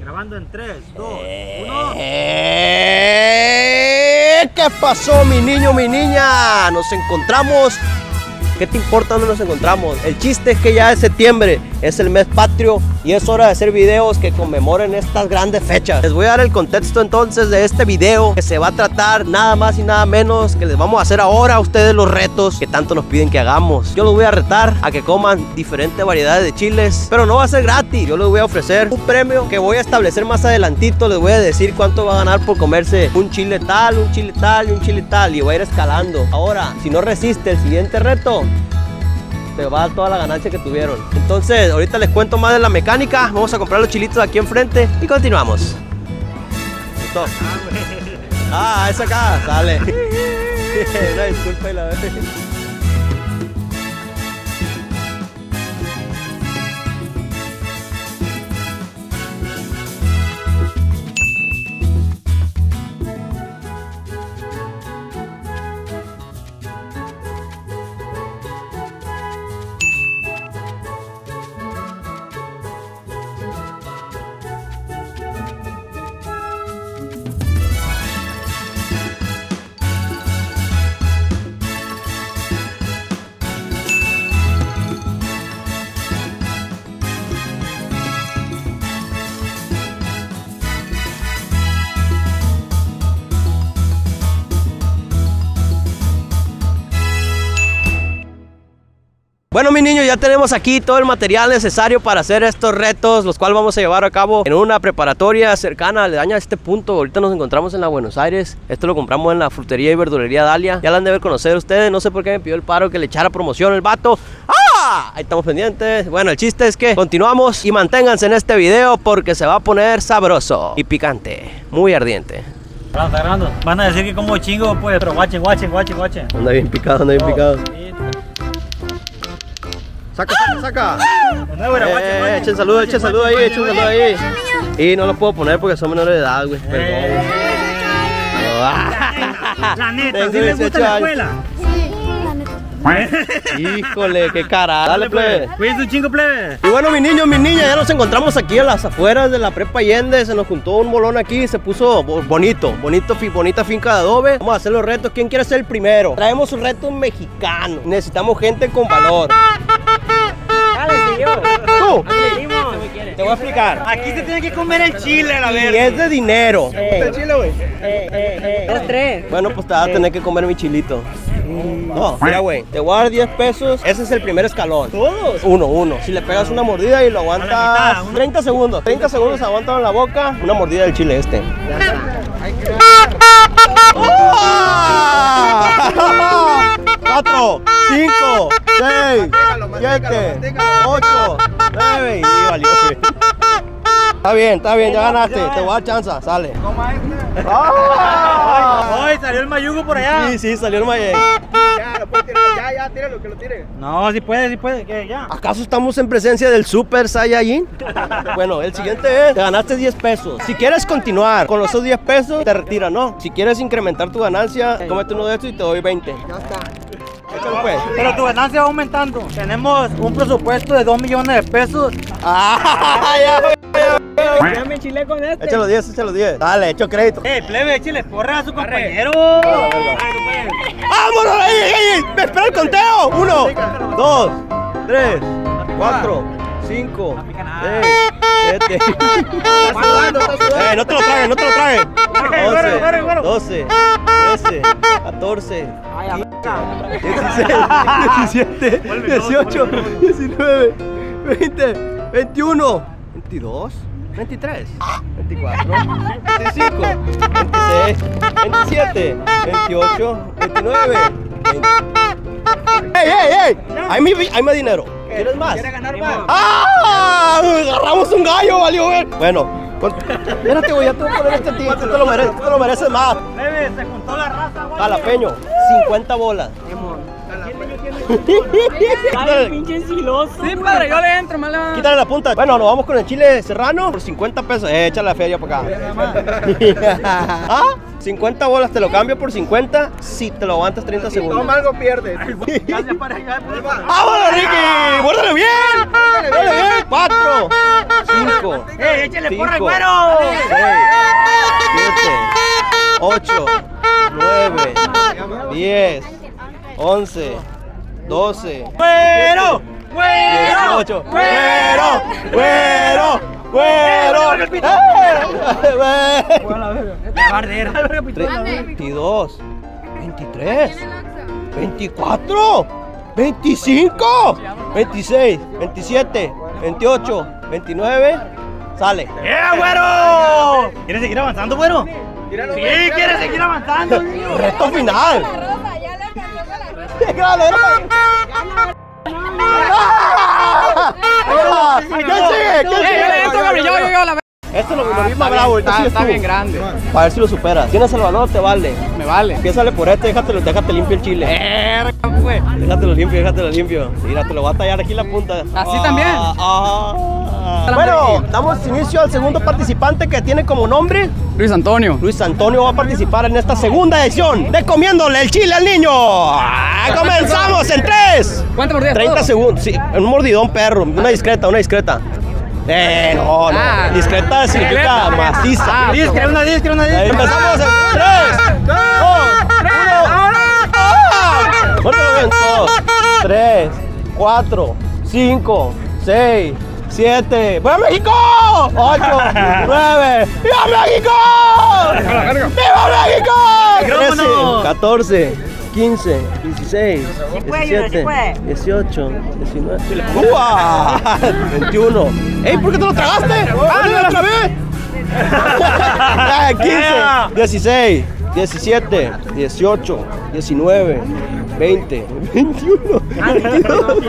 Grabando en 3, 2, 1. Eh, ¿Qué pasó, mi niño, mi niña? Nos encontramos. ¿Qué te importa dónde nos encontramos? El chiste es que ya es septiembre, es el mes patrio y es hora de hacer videos que conmemoren estas grandes fechas. Les voy a dar el contexto entonces de este video que se va a tratar nada más y nada menos que les vamos a hacer ahora a ustedes los retos que tanto nos piden que hagamos. Yo los voy a retar a que coman diferentes variedades de chiles, pero no va a ser gratis. Yo les voy a ofrecer un premio que voy a establecer más adelantito. Les voy a decir cuánto va a ganar por comerse un chile tal, un chile tal y un chile tal y voy a ir escalando. Ahora, si no resiste el siguiente reto, te va toda la ganancia que tuvieron. Entonces, ahorita les cuento más de la mecánica. Vamos a comprar los chilitos aquí enfrente y continuamos. Listo. Ah, es acá, sale. Una disculpa y la vez. Bueno, mi niño, ya tenemos aquí todo el material necesario para hacer estos retos, los cuales vamos a llevar a cabo en una preparatoria cercana, le daña a este punto. Ahorita nos encontramos en la Buenos Aires. Esto lo compramos en la frutería y verdulería Dalia. Ya la han de ver conocer ustedes. No sé por qué me pidió el paro que le echara promoción el vato. ¡Ah! Ahí estamos pendientes. Bueno, el chiste es que continuamos y manténganse en este video porque se va a poner sabroso y picante, muy ardiente. Está grabando. Van a decir que como chingo, pues, pero guachen, guachen, guachen, guachen. Anda bien picado, anda bien picado. Saca, saca, saca. Güey, guachen, Eh, echen salud, echen salud ahí, echen salud ahí. Y no lo puedo poner porque son menores de edad, güey. Perdón. La neta, ¿sí les gusta 18 la escuela? Híjole, qué cara. Dale, plebe. Cuídense un chingo, plebe. Y bueno, mi niño, mi niña, ya nos encontramos aquí a las afueras de la prepa Allende. Se nos juntó un molón aquí, se puso bo- bonito, bonito, fi- bonita finca de adobe. Vamos a hacer los retos. ¿Quién quiere ser el primero? Traemos un reto mexicano. Necesitamos gente con valor. Tú. Te voy a explicar. Aquí se tiene que comer el chile, la Y verga. es de dinero. El chile, güey. Bueno, pues te vas a tener que comer mi chilito. No, mira, güey, te voy a dar 10 pesos. Ese es el primer escalón. ¿Todos? Uno, uno. Si le pegas una mordida y lo aguantas mitad, uno. 30 segundos. 30 segundos aguantado en la boca. Una mordida del chile este. Cuatro, cinco, seis, siete, ocho, nueve. Y valió. Está bien, está bien, ya ganaste. Te voy a dar chance, sale. ¡Ah! Ay, salió el mayugo por allá. Sí, sí, salió el Mayen. Ya, lo puede tirar, ya, ya, tíralo, que lo tire. No, si puede, si puede, que ya. ¿Acaso estamos en presencia del Super Saiyajin? bueno, el siguiente es, te ganaste 10 pesos. Si quieres continuar con esos 10 pesos, te retiras, ¿no? Si quieres incrementar tu ganancia, cómete uno de estos y te doy 20. Ya está. Échalo pues. Pero tu ganancia va aumentando. Tenemos un presupuesto de 2 millones de pesos. Ah, ya, güey. Ya me enchilé con este. Échalo 10, échalo 10. Dale, echo crédito. Eh, plebe, chile, porra a su compañero. ¡Vámonos! ¡Ey, ey, ey! ¡Me espera el conteo! Uno, dos, tres, cuatro, cinco, seis, siete. Eh, no te lo tragues, no te lo tragues. Güero, güero, güero. 12, 13, 14, 16, 17, 18, 19, 20, 21, 22, 23, 24, 25, 26, 27, 28, 29, 20. ¡Ey, ey, ey! Hay, mi, hay más dinero. ¿Quieres más? ¿Quiere ganar más? ¡Ah! Agarramos un gallo, valió ver. Bueno, con- espérate, güey, ya te voy a poner este tío. Tú te lo mereces, tú te lo mereces más. Plebe, se juntó la raza, güey. Jalapeño, 50 bolas. pinche siloso. Sí, padre, yo le entro, va. Quítale la punta. Bueno, nos vamos con el chile serrano por 50 pesos. Eh, échale la feria para acá. ¿Ah? 50 bolas, te lo cambio por 50 si te lo aguantas 30 segundos. Toma algo, pierdes. ¡Vámonos, Ricky! ¡Muérdale bien! ¡Muérdale bien! ¡Cuatro! ¡Cinco! ¡Eh, échale porra al cinco, güero! seis, siete, ocho, nueve, diez, once, doce, ¡Güero! ¡Güero! dieciocho, güero, güero, güero, Bardero. veintidós, veintitrés, veinticuatro, veinticinco, veintiséis, veintisiete, veintiocho, veintinueve, sale. ¡Eh, güero! ¿Quieres seguir avanzando, güero? Sí. ¿quieres seguir avanzando? Reto final. La Esto lo, lo bien, bravo, está- está bien grande. Para ver si lo superas. ¿Tienes el o te vale? Vale. Empiézale por este, déjatelo, déjate limpio el chile. Verga, pues. Déjatelo limpio, déjatelo limpio. Mira, te lo voy a tallar aquí la punta. ¿Así Ah, también? ah. Bueno, damos inicio al segundo participante que tiene como nombre Luis Antonio. Luis Antonio va a participar en esta segunda edición de Comiéndole el Chile al Niño. Ah, Comenzamos en 3, ¿Cuánto mordidas? 30 ¿Todo? segundos. Sí, un mordidón, perro. Una discreta, una discreta. Eh, no, no. Ah. discreta significa maciza. Ah, Disque, una disque, una Ahí disque. empezamos en 3, 2, 1. Muérdelo bien. 2, 3, 4, 5, 6, 7. ¡Viva México! 8, 9. ¡Viva México! ¡Viva México! 13, Micrófono. 14, 15, 16, puede, 17, sí puede. 18, 19. ¡Uah! 21. ¡Ey, por qué te lo tragaste! ¡Ah, no la trabé! Ah, 15, 16, 17, 18, 19, 20, 21, 22,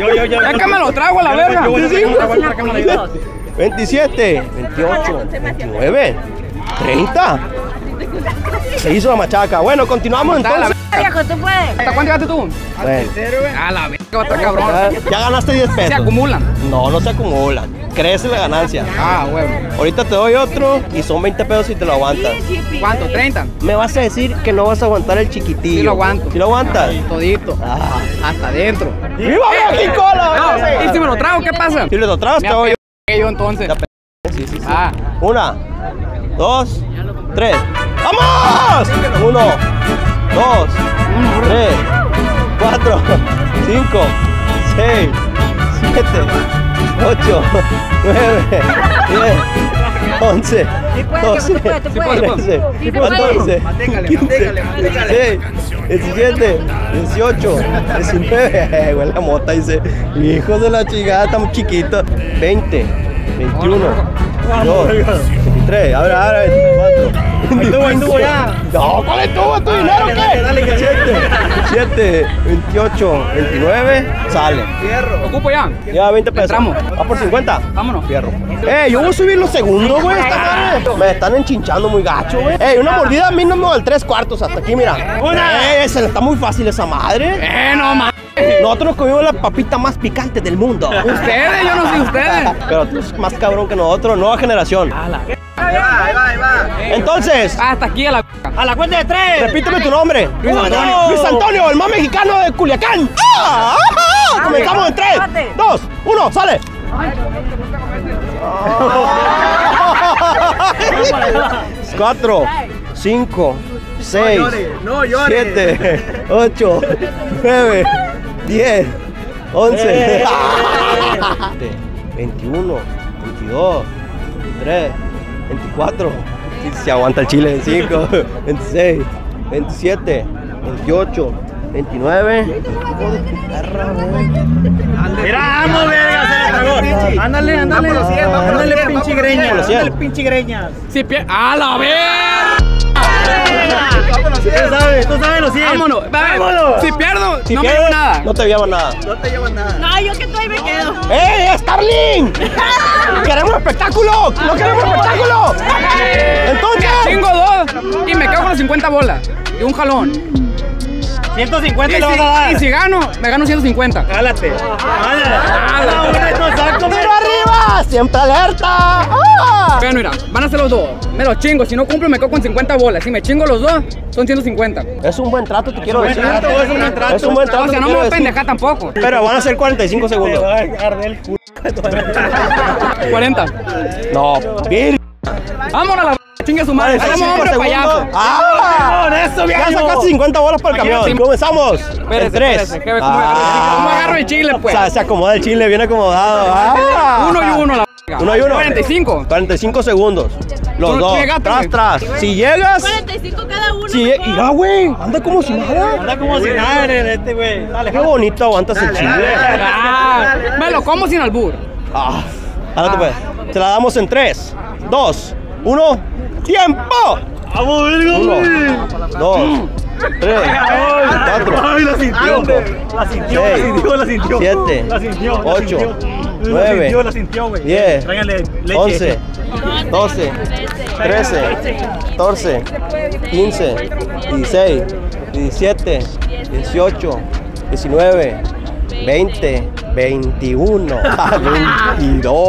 Yo, yo, yo. Ya que me lo trago a la verga. Yo voy a Sí, sacar sí. una bolsa que me la ayudas. 27, 28, 29, 30. Se hizo la machaca. Bueno, continuamos entonces. Viejo, tú puedes. ¿Hasta cuánto llegaste tú? Bueno, A la verga, va a estar cabrón. ya, ganaste 10 Se pesos. acumulan. No, no se acumulan. Crece la ganancia. Ah, huevo. Ahorita te doy otro y son 20 pesos si te lo aguantas. ¿Cuánto? ¿30? Me vas a decir que no vas a aguantar el chiquitillo. Sí lo aguanto. ¿Sí lo aguantas? Todito. Ah. Hasta adentro. ¡Viva México! verga! ¿y si me lo trago, qué pasa? Si lo Me te doy yo entonces. Sí, sí, sí. Ah. Una, dos, tres. ¡Vamos! Uno, dos, tres, cuatro, cinco, seis, siete, ocho, nueve, diez, once, doce, trece, catorce, quince, dieciséis, diecisiete, dieciocho, diecinueve. Huele a mota, dice. Hijos de la chingada, estamos chiquitos. Veinte, veintiuno, veintidós, veintitrés, ahora, ahora, veinticuatro. Estuvo, estuvo ya. No, ¿cuál estuvo tu dinero? Dale, ¿Qué? dale, dale, 7, 28, 29, sale. ¿Lo ocupo ya? Ya 20 pesos. Entramos. Va por 50. Vámonos. Fierro. Eh, yo voy a subir los segundos, güey. esta madre. Me están enchinchando muy gacho, güey. Eh, una mordida mínimo del 3 cuartos hasta aquí, mira. Una. Eh, se le está muy fácil esa madre. Eh, no mames. Nosotros nos comimos la papita más picante del mundo. Ustedes, yo no sé ustedes. Pero tú eres más cabrón que nosotros, nueva generación. Ahí va, ahí va, ahí va. Entonces, Hasta aquí a la. A la cuenta de tres. repíteme tu nombre. Luis Uno, Antonio. Luis Antonio, el más mexicano de Culiacán. ¡Ah! ¡Ah! Comenzamos en 3, 2, 1, sale. 4, 5, 6, No llores. 7, 8, 9, 10, 11, 21, 22, 23, 24. Si se aguanta el chile, 5, 26, 27, 28, 29. Mira, vamos, verga, se le tragó. Ándale, ándale. Ándale, pinche greña. Ándale, pinche greña. Si. ¡A la verga! Vámonos, Tú sabes, tú sabes los 100. Vámonos. Vámonos. Si pierdo, Si no me llevo nada. No te llevo nada. No te llevas nada. No, yo que estoy me quedo. ¡Ey, Starling! ¡Queremos espectáculo! ¡No queremos espectáculo! Entonces, Chingo dos y me quedo con las 50 bolas. Y un jalón. 150 Y le vas a si, dar. y si gano, me gano 150. Jálate. Jálate. Una de ¡Siempre alerta! ¡Ah! Bueno, mira, van a ser los dos. Me los chingo. Si no cumplo, me quedo con 50 bolas. Si me chingo los dos, son 150. Es un buen trato, te quiero buen decir. trato, es un buen trato. Es un buen trato, O sea, no me voy a pendejar tampoco. Pero van a ser 45 Te segundos. va a arder el culo. 40. No, vir. Vámonos a la chingue su madre. 45 hombres segundos. payasos. ¡Ah! Con eso, Ya viejo. sacaste 50 bolas para el camión. Sí. Comenzamos. Espérese, En tres. espérese, cómo agarro el chile. ¿Cómo agarro el chile, pues? O sea, se acomoda el chile bien acomodado. Ah. Uno y uno, la Uno y uno. 45. 45 segundos. Los dos. llegaste, Tras, tras. Si llegas. 45 cada uno. Si Mira, güey. Anda como si nada. Anda como si nada en este, güey. Dale, Qué bonito aguantas el chile. Ah, me lo como sin albur. Ah. Ándate, pues. Te la damos en 3, 2, 1. ¡Tiempo! Vamos, verga, Uno, dos, tres, cuatro, Ay, la sintió. cinco, La sintió, la seis, sintió, la sintió. siete, La sintió, la ocho, sintió. nueve, La sintió, la sintió, güey. diez, Tráiganle leche. 11, 12, 13, 14, 15, 16, 17, 18, 19, 20, 21, 22,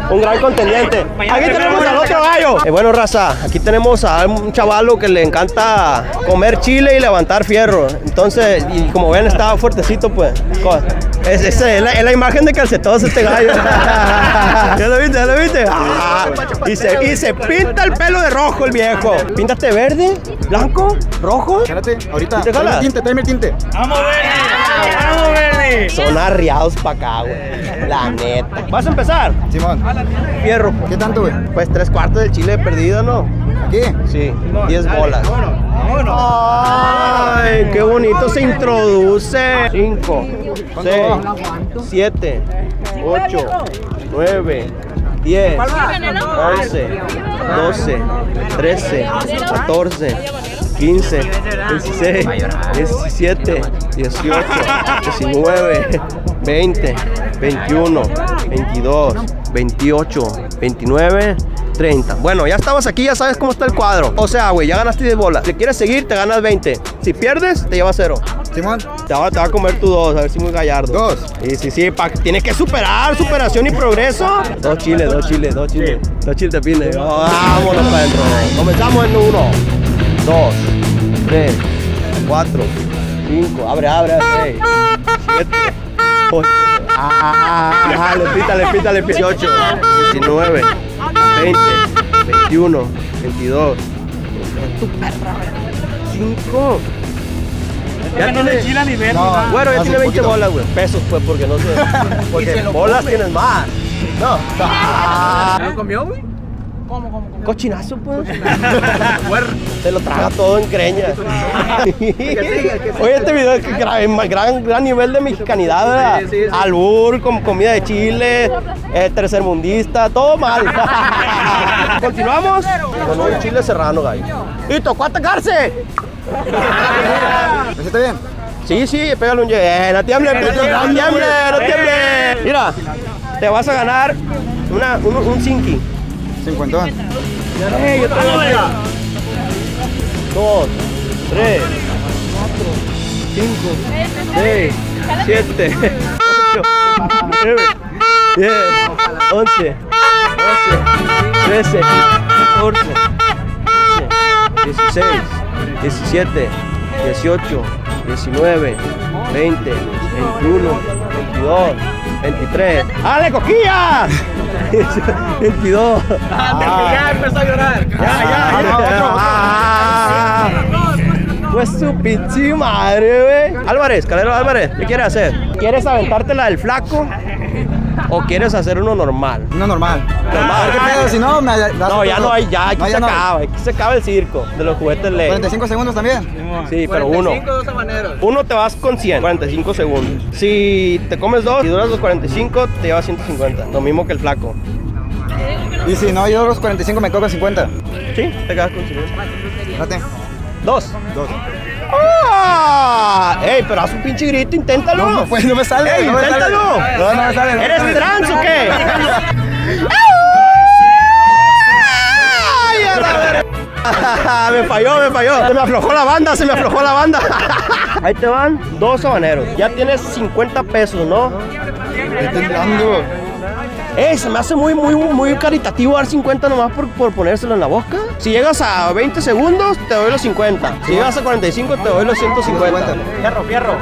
Un gran contendiente. Aquí tenemos al otro gallo. Eh, bueno, raza, aquí tenemos a un chavalo que le encanta comer chile y levantar fierro. Entonces, y como ven, estaba fuertecito, pues. Es, es- es la, es la imagen de calcetoso este gallo. ¿Ya lo viste? ¿Ya lo viste? Ah, y, se, y se pinta el pelo de rojo el viejo. Píntate verde, blanco, rojo. Espérate, ahorita. ¿Sí te Tráeme el tinte, tráeme el tinte. ¡Vamos, verde! ¡Vamos, verde! Son arriados para acá, güey. La neta. ¿Vas a empezar? Simón, Fierro. pues. ¿qué tanto, güey? Pues tres cuartos del chile perdido, ¿no? ¿Aquí? Sí, 10 bolas. Ay, qué bonito se introduce. 5, 6, 7, 8, 9, 10, 11, 12, 13, 14, 15, 16, 17, 18, 19, 20, 21, 22, 28, 29, 30. Bueno, ya estabas aquí, ya sabes cómo está el cuadro. O sea, güey, ya ganaste 10 bolas. Si quieres seguir, te ganas 20. Si pierdes, te llevas 0. Simón, Te va, te va a comer tu dos, a ver si muy gallardo. Dos. Sí, sí, sí, pa- tienes que superar, superación y progreso. Dos chiles, dos chiles, dos chiles. Dos chiles de pine. Vámonos para adentro. Comenzamos en uno, dos, tres, cuatro, cinco. Abre, abre, seis, siete, ocho. Ah, ah, le pita, le pita, le pita. 18, 19, 20, 21, 22. Tu perra. 5. Ya no le chila ni verde. No, nada. Bueno, ya tiene un 20 poquito. bolas, güey. Pesos, pues, porque no sé. Porque bolas tienes más. No. Ah, ¿Lo comió, güey? Cochinazo, pues. Se lo traga todo en creña. Oye, este video es que gran, gran, gran nivel de mexicanidad, ¿verdad? Sí, sí, sí. Albur, con comida de Chile, eh, tercermundista, todo mal. Continuamos con un chile serrano, gallo. ¡Y tocó atacarse! ¿me está bien? Sí, sí, pégale un ye- eh, no tiemble, no tiemble, no tiemble, no tiemble. Mira, te vas a ganar una, un, un cinqui. Cincuentón. Eh, yo. Dos, tres, cuatro, cinco, seis, siete, ocho, nueve, diez, once, doce, trece, catorce, quince, dieciséis, diecisiete, dieciocho, diecinueve, veinte, veintiuno, veintidós, veintitrés. ¡Dale, coquilla! 22. Ya empezó a llorar. Ya, ya, Ah, ya. otro, otro. Ah. Pues su pinche madre, güey. Álvarez, Canelo Álvarez, ¿qué quieres hacer? ¿Quieres aventarte la del flaco? ¿O quieres hacer uno normal? No normal. Normal. Qué pedo, si no, me. No, ya no hay, ya, aquí No, se ya no. acaba, aquí se acaba el circo de los juguetes ley. 45 segundos también. Sí, pero uno. Uno te vas con 100, 45 segundos. Si te comes dos y duras los 45, te llevas 150. Lo mismo que el flaco. Y si no, yo los 45 me cobro 50. Sí, te quedas con 50. Date. Dos. Dos. ¡Ah! ¡Ey, pero haz un pinche grito, inténtalo! No, pues no me sale. ¡Ey, no me sale. inténtalo! No, no me sale. no me ¿Eres sale. trans o qué? ¡Ay, a la verga! me falló, me falló. Se me aflojó la banda, se me aflojó la banda. Ahí te van dos habaneros. Ya tienes 50 pesos, ¿no? Estoy temblando. Eh, se me hace muy, muy, muy caritativo dar 50 nomás por, por ponérselo en la boca. Si llegas a 20 segundos, te doy los 50. Si llegas a 45, te doy los 150. Fierro, fierro.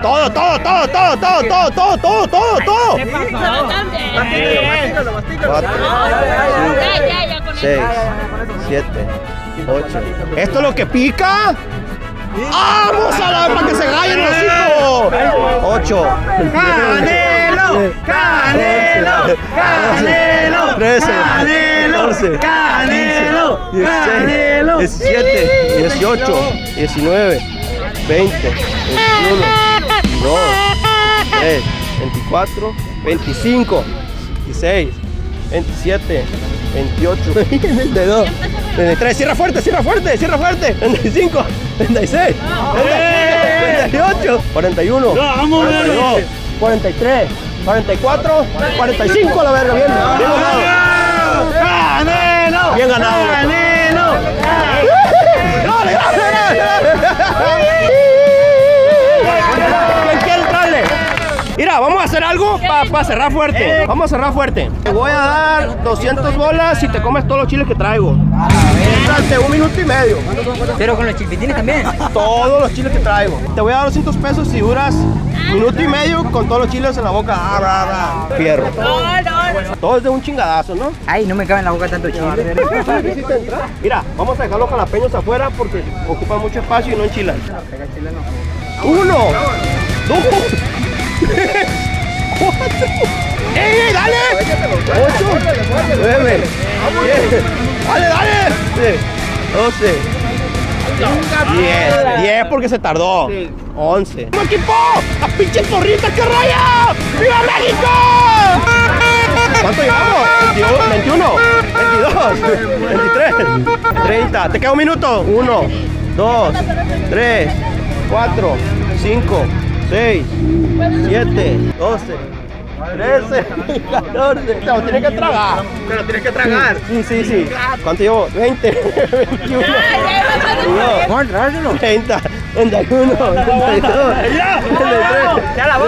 Todo, todo, todo, todo, todo, todo, todo, todo, todo, todo. Ya, ya, con seis, siete, ocho. ¿Esto es lo que pica? ¡Vamos a la para que se gallen los hijos! Ocho. Canelo, Canelo, Canelo, 13, 14, Canelo, 16, 17, 18, 19, 20, 21, 22, 23, 24, 25, 26, 27, 28, 22, 23, cierra fuerte, cierra fuerte, cierra fuerte, 35, 36, 38, 41, 42, 43, cuarenta y dos, cuarenta y tres, cuarenta y cuatro, cuarenta y cinco. La verga, bien, bien ganado. ¡Canelo! Bien ganado. ¡Canelo! ¡Dale, ¿Quién quiere entrarle? Mira, vamos a hacer algo para cerrar fuerte. Vamos a cerrar fuerte. Te voy a dar 200 bolas si te comes todos los chiles que traigo. Durante un minuto y medio. Pero con los chipitines también. Todos los chiles que traigo. Te voy a dar 200 pesos si duras minuto y medio con todos los chiles en la boca. Ah, bra. Fierro. No, no, no. Todo es de un chingadazo, ¿no? Ay, no me cabe en la boca tanto chile. Mira, vamos a dejar los jalapeños afuera porque ocupan mucho espacio y no enchilan. Uno, dos, tres, cuatro. ¡Ey, ey, dale! Ocho, nueve, diez. Dale, dale. Doce, diez. Diez porque se tardó. Once. ¡Vamos, equipo! ¡A pinches porritas que raya! ¡Viva México! ¿Cuánto llevamos? 21, 22, 23, 30. Te queda un minuto. 1, 2, 3, 4, 5, 6, 7, 12, 13, 14. Te lo tienes que tragar. Te lo tienes que tragar. Sí, sí, sí. ¿Cuánto llevo? 20, 21, 22, 30, 31, 32, 33,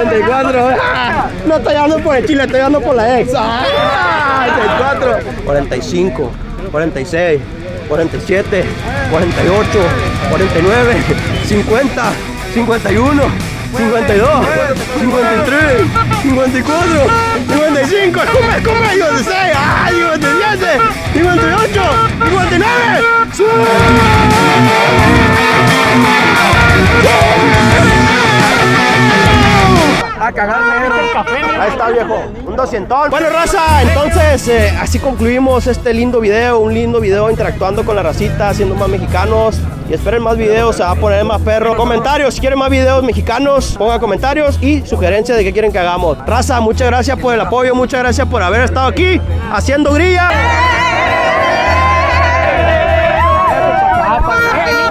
34. ¡Ah! No estoy dando por el chile, estoy dando por la ex. ¡Ah! 34, 45, 46, 47, 48, 49, 50, 51, 52, 53, 54, 55, escupe, escupe, 56, ¡ah! 57, 58, 59, A cagarme. Ahí está viejo, un 200. Bueno raza, entonces eh, así concluimos este lindo video, un lindo video interactuando con la racita, siendo más mexicanos. Y esperen más videos, se va a poner más perro. Comentarios, si quieren más videos mexicanos, pongan comentarios y sugerencias de qué quieren que hagamos. Raza, muchas gracias por el apoyo, muchas gracias por haber estado aquí haciendo grilla.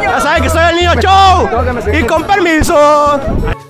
Ya saben que soy el niño show. Y con permiso.